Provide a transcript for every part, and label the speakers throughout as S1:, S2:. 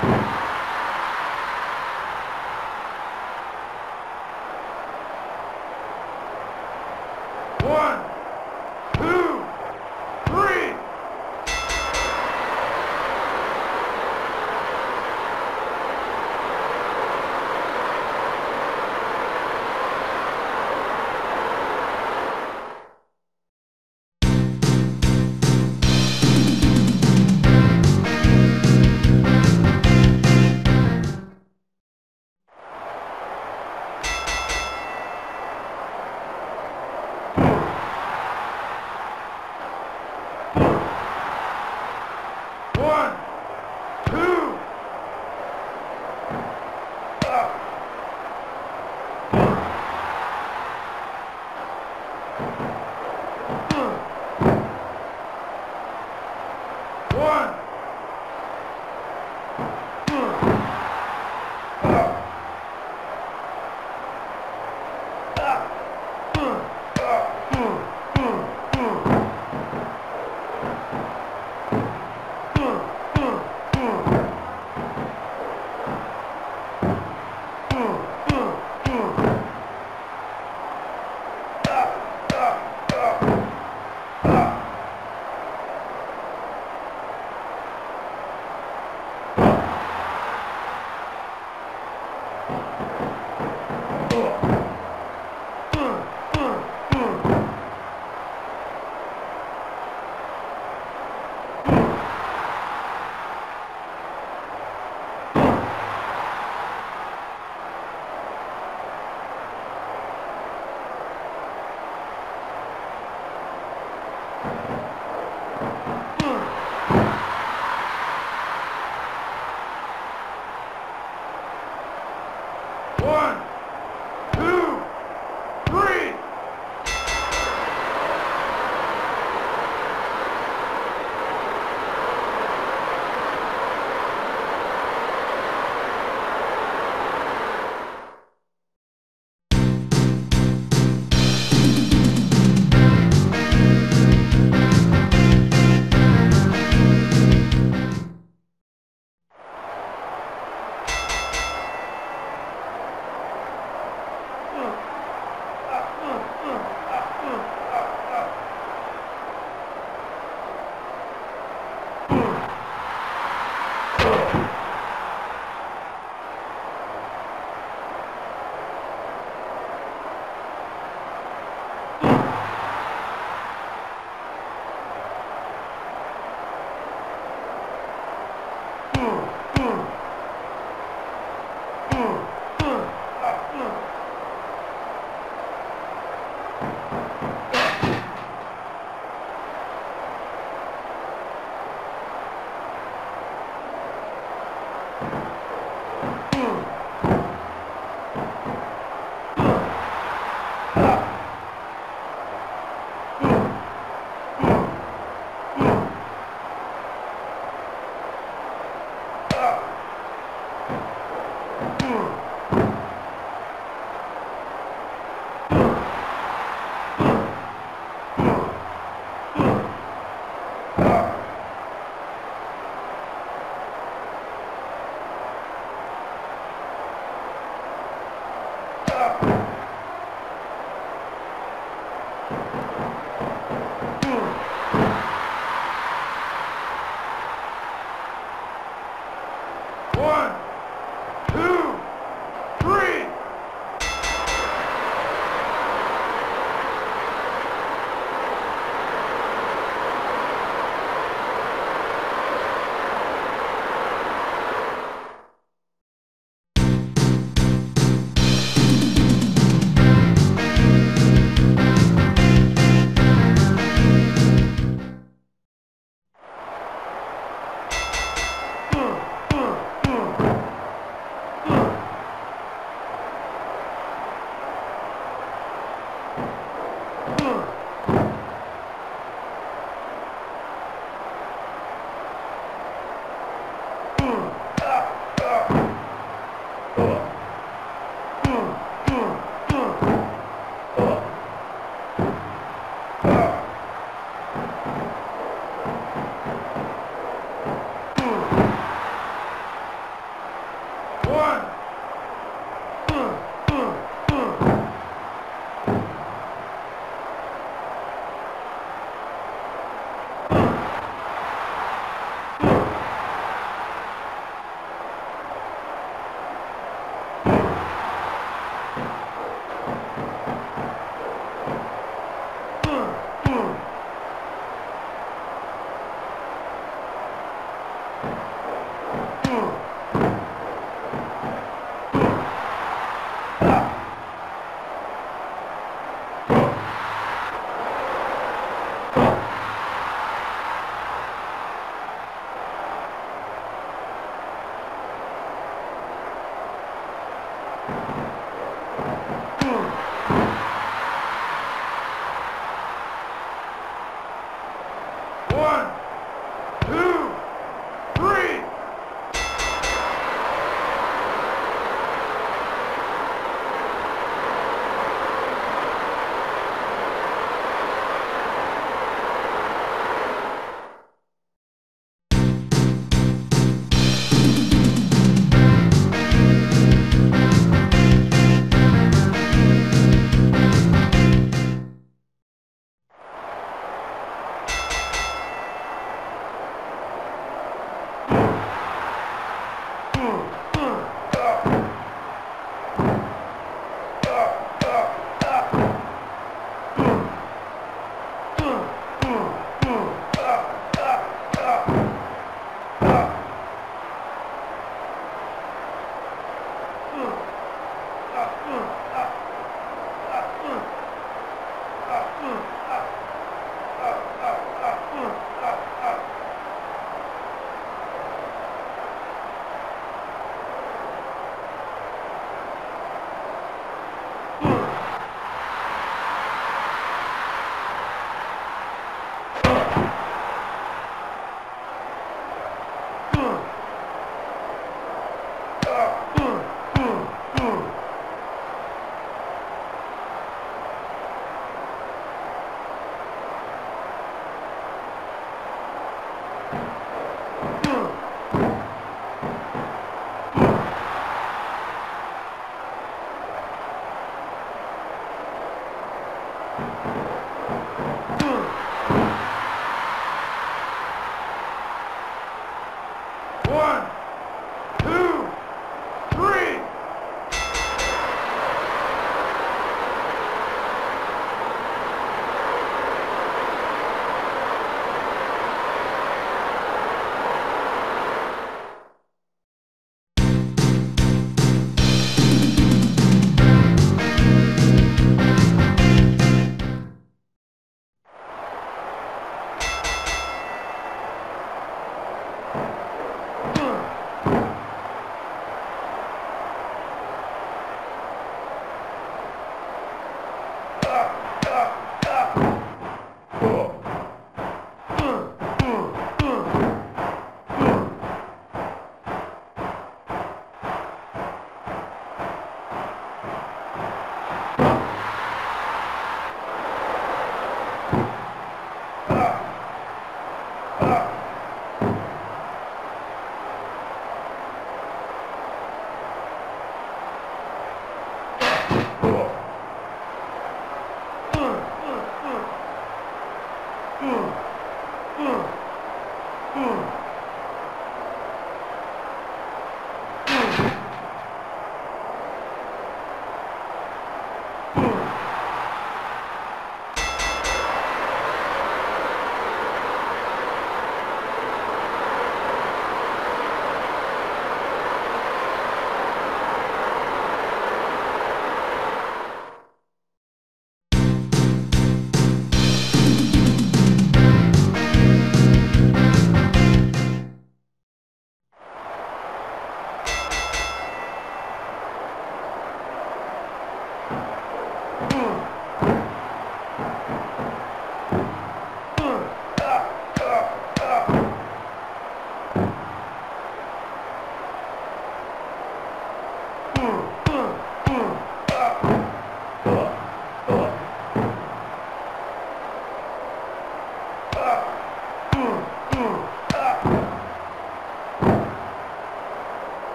S1: One,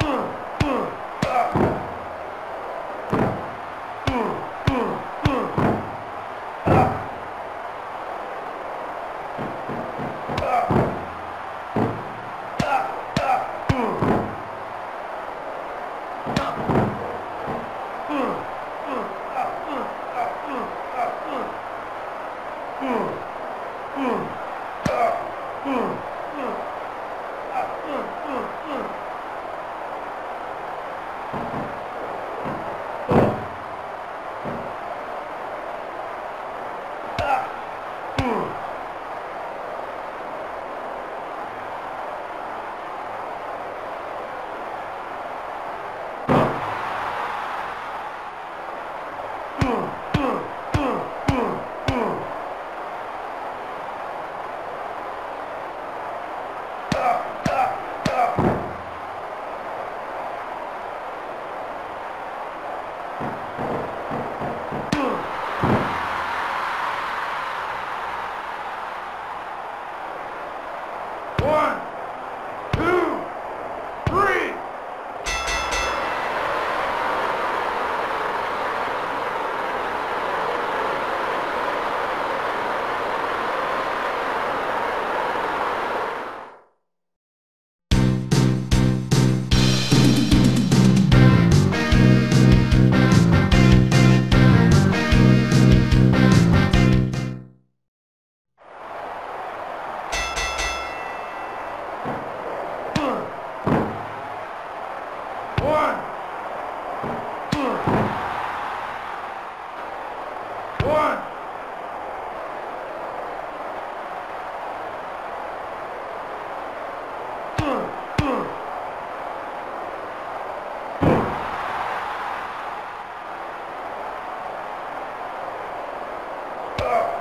S1: boom, boom. One,